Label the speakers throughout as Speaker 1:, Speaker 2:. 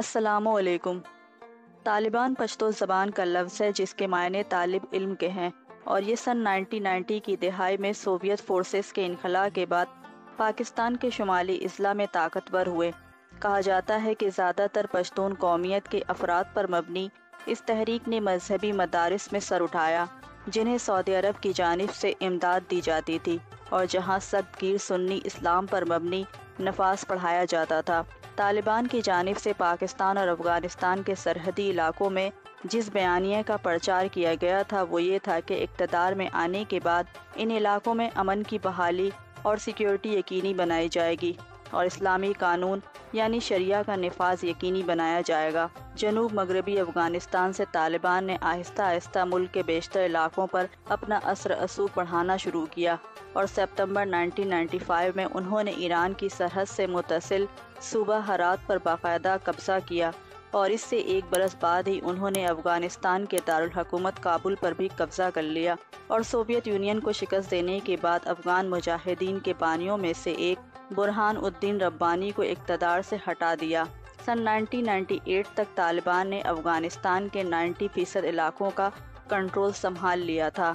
Speaker 1: असलकुम तालिबान पश्तो ज़बान का लफ्ज़ है जिसके मायने तालिब इल्म के हैं और ये सन 1990 की दिहाई में सोवियत फोर्सेस के इनखला के बाद पाकिस्तान के शुमाली अजला में ताकतवर हुए। कहा जाता है कि ज़्यादातर पश्तून कौमियत के अफराद पर मबनी इस तहरीक ने मजहबी मदारस में सर उठाया, जिन्हें सऊदी अरब की जानब से इमदाद दी जाती थी और जहाँ सख्त गिर सुन्नी इस्लाम पर मबनी नफाज पढ़ाया जाता था। तालिबान की जानब से पाकिस्तान और अफ़गानिस्तान के सरहदी इलाकों में जिस बयानिए का प्रचार किया गया था, वो ये था कि इकतदार में आने के बाद इन इलाकों में अमन की बहाली और सिक्योरिटी यकीनी बनाई जाएगी। और इस्लामी कानून, यानी शरिया का नफाज यकीनी बनाया जाएगा। जनूब मगरबी अफ़गानिस्तान से तालिबान ने आहिस्ता आहिस्ता मुल्क के बेशतर इलाकों पर अपना असर असूख बढ़ाना शुरू किया और सितंबर 1995 में उन्होंने ईरान की सरहद से मुतसिल सूबा हरात पर बाकायदा कब्जा किया और इससे एक बरस बाद ही उन्होंने अफ़गानिस्तान के दारकूमत काबुल पर भी कब्जा कर लिया और सोवियत यूनियन को शिकस्त देने के बाद अफ़गान मुजाहिदीन के बानियों में से एक बुरहान उद्दीन रब्बानी को इकतदार से हटा दिया। सन 1998 तक तालिबान ने अफ़गानिस्तान के 90 फ़ीसद इलाकों का कंट्रोल संभाल लिया था।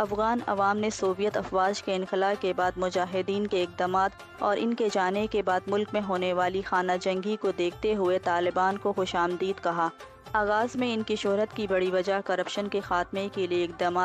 Speaker 1: अफ़गान अवाम ने सोवियत अफवाज के इनखला के बाद मुजाहिदीन के इकदाम और इनके जाने के बाद मुल्क में होने वाली खाना जंगी को देखते हुए तालिबान को खुश आमदीद कहा। आगाज़ में इनकी शहरत की बड़ी वजह करप्शन के खात्मे के लिए इकदाम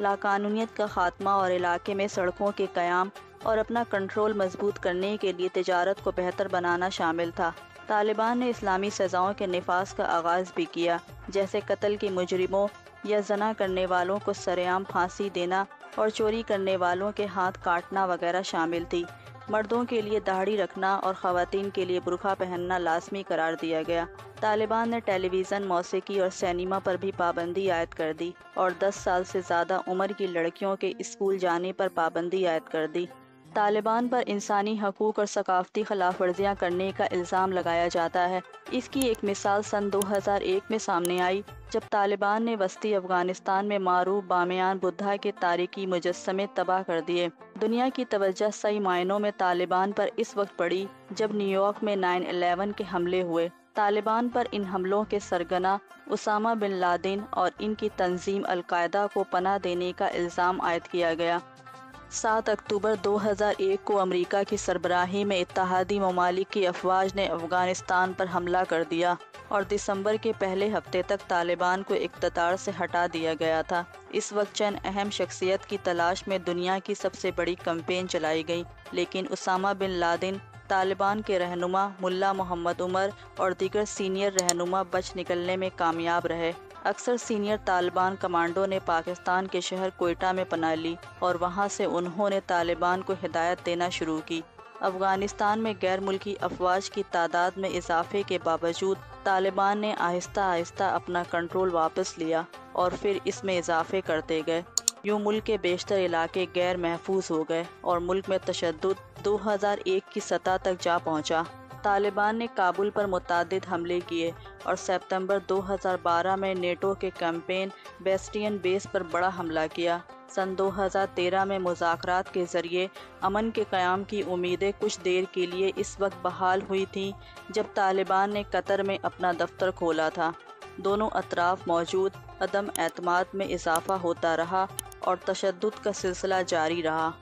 Speaker 1: लाकानूनीत का खात्मा और इलाके में सड़कों के क़्याम और अपना कंट्रोल मज़बूत करने के लिए तजारत को बेहतर बनाना शामिल था। तालिबान ने इस्लामी सज़ाओं के नफाज का आगाज़ भी किया, जैसे कत्ल के मुजरिमों या जना करने वालों को सरेआम फांसी देना और चोरी करने वालों के हाथ काटना वगैरह शामिल थी। मर्दों के लिए दाढ़ी रखना और ख़वातीन के लिए बुरखा पहनना लाजमी करार दिया गया। तालिबान ने टेलीविज़न, मौसीकी और सिनेमा पर भी पाबंदी आयद कर दी और 10 साल से ज़्यादा उम्र की लड़कियों के स्कूल जाने पर पाबंदी आयद कर दी। तालिबान पर इंसानी हकूक़ और सकाफती खिलाफ वर्जियाँ करने का इल्ज़ाम लगाया जाता है। इसकी एक मिसाल सन 2001 में सामने आई, जब तालिबान ने वस्ती अफ़गानिस्तान में मारूफ बामयान बुद्धा के तारीखी मुजस्मे तबाह कर दिए। दुनिया की तवज्जो सही मायनों में तालिबान पर इस वक्त पड़ी, जब न्यूयॉर्क में 9/11 के हमले हुए। तालिबान पर इन हमलों के सरगना उसामा बिन लादेन और इनकी तंजीम अलकायदा को पनाह देने का इल्ज़ाम आयद किया गया। सात अक्टूबर 2001 को अमेरिका की सरबराही में इतिहादी ममालिक की अफवाज ने अफ़गानिस्तान पर हमला कर दिया और दिसंबर के पहले हफ़्ते तक तालिबान को इकतदार से हटा दिया गया था। इस वक्त चंद अहम शख्सियत की तलाश में दुनिया की सबसे बड़ी कंपेन चलाई गई, लेकिन उसामा बिन लादिन, तालिबान के रहनुमा मुल्ला मोहम्मद उमर और दीगर सीनियर रहनुमा बच निकलने में कामयाब रहे। अक्सर सीनियर तालिबान कमांडो ने पाकिस्तान के शहर कोयटा में पना ली और वहाँ से उन्होंने तालिबान को हिदायत देना शुरू की। अफ़गानिस्तान में गैर मुल्की अफवाज की तादाद में इजाफे के बावजूद तालिबान ने आहिस्ता आहिस्ता अपना कंट्रोल वापस लिया और फिर इसमें इजाफे करते गए। यूँ मुल्क के बेशतर इलाके गैर महफूज हो गए और मुल्क में तशद 2001 की सतह तक जा पहुँचा। तालिबान ने काबुल पर मुतद हमले किए और सितंबर 2012 में नेटो के कैंपेन बेस्टियन बेस पर बड़ा हमला किया। सन 2013 में मुजाकरात के ज़रिए अमन के क़्याम की उम्मीदें कुछ देर के लिए इस वक्त बहाल हुई थीं, जब तालिबान ने कतर में अपना दफ्तर खोला था। दोनों अतराफ मौजूद अदम एतमाद में इजाफ़ा होता रहा और तशद का सिलसिला जारी रहा।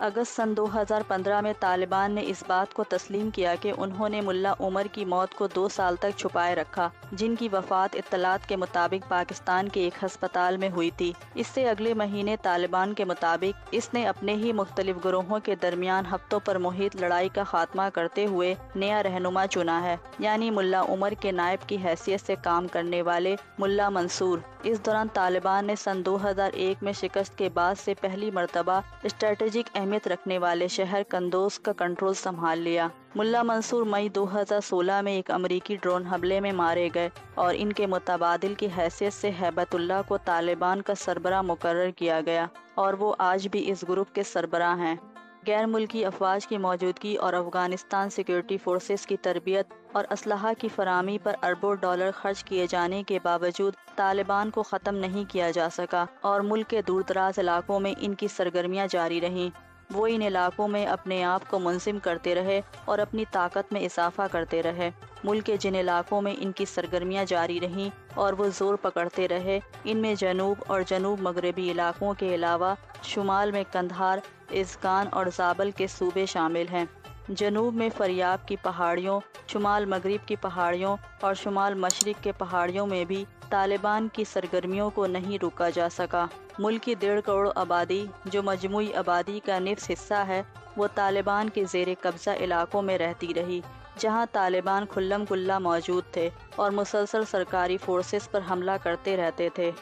Speaker 1: अगस्त सन 2015 में तालिबान ने इस बात को तस्लीम किया कि उन्होंने मुल्ला उमर की मौत को दो साल तक छुपाए रखा, जिनकी वफात इतलात के मुताबिक पाकिस्तान के एक हस्पताल में हुई थी। इससे अगले महीने तालिबान के मुताबिक इसने अपने ही मुख्तलिफ़ ग्रोहों के दरमियान हफ्तों पर मुहित लड़ाई का खात्मा करते हुए नया रहनुमा चुना है, यानी मुल्ला उमर के नायब की हैसियत से काम करने वाले मुल्ला मंसूर। इस दौरान तालिबान ने सन 2001 में शिकस्त के बाद से पहली मरतबा स्ट्रेटेजिक अहमियत रखने वाले शहर कंदोज का कंट्रोल संभाल लिया। मुल्ला मंसूर मई 2016 में एक अमरीकी ड्रोन हमले में मारे गए और इनके मुतबादल की हैसियत से हैबतुल्ला को तालिबान का सरबरा मुकर किया गया और वो आज भी इस ग्रुप के सरबरा हैं। गैर मुल्की अफवाज की मौजूदगी और अफ़गानिस्तान सिक्योरिटी फोर्सेस की तरबियत और असलाह की फरामी पर अरबों डॉलर खर्च किए जाने के बावजूद तालिबान को ख़त्म नहीं किया जा सका और मुल्क के दूर दराज इलाकों में इनकी सरगर्मियाँ जारी रहीं। वो इन इलाकों में अपने आप को मुंजिम करते रहे और अपनी ताकत में इजाफा करते रहे। मुल्क के जिन इलाकों में इनकी सरगर्मियाँ जारी रहीं और वो ज़ोर पकड़ते रहे, इनमें जनूब और जनूब मगरबी इलाकों के अलावा शुमाल में कंधार इसकान और जाबल के सूबे शामिल हैं। जनूब में फरियाब की पहाड़ियों, शुमाल मगरब की पहाड़ियों और शुमाल मशरक के पहाड़ियों में भी तालिबान की सरगर्मियों को नहीं रोका जा सका। मुल्क की डेढ़ करोड़ आबादी, जो मजमू आबादी का निफ्स हिस्सा है, वो तालिबान के जेर कब्ज़ा इलाकों में रहती रही, जहाँ तालिबान खुल्लम खुल्ला मौजूद थे और मुसलसल सरकारी फोर्सेस पर हमला करते रहते थे।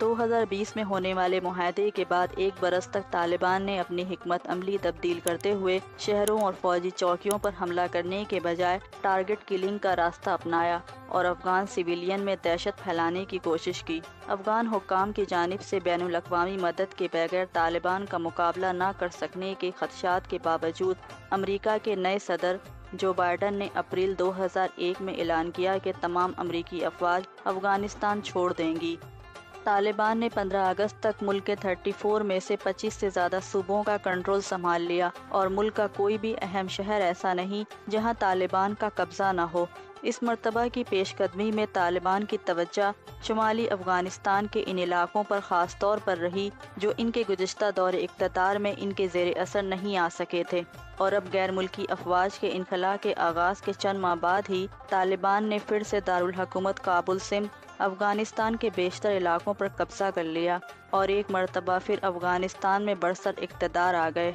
Speaker 1: 2020 में होने वाले माहदे के बाद एक बरस तक तालिबान ने अपनी हमत अमली तब्दील करते हुए शहरों और फौजी चौकियों पर हमला करने के बजाय टारगेट किलिंग का रास्ता अपनाया और अफगान सिविलियन में दहशत फैलाने की कोशिश की। अफगान हुकाम की जानब से बैन अवी मदद के बगैर तालिबान का मुकाबला न कर सकने के खदशात के बावजूद अमरीका के नए सदर जो बाइडन ने अप्रैल 2001 में ऐलान किया कि तमाम अमरीकी अफवाज अफ़गानिस्तान छोड़ देंगी। तालिबान ने 15 अगस्त तक मुल्क के 34 में से 25 से ज़्यादा सूबों का कंट्रोल संभाल लिया और मुल्क का कोई भी अहम शहर ऐसा नहीं जहाँ तालिबान का कब्ज़ा न हो। इस मरतबा की पेशकदमी में तालिबान की तवज्जा शुमाली अफ़गानिस्तान के इन इलाकों पर ख़ास तौर पर रही, जो इनके गुज्त दौर इकतदार में इनके जेर असर नहीं आ सके थे। और अब गैर मुल्की अफवाज के इनखला के आगाज़ के चंद माह बाद ही तालिबान ने फिर से दारुलकूमत काबुल सिम अफ़गानिस्तान के बेशतर इलाकों पर कब्जा कर लिया और एक मरतबा फिर अफ़गानिस्तान में बरसर इकतदार आ गए।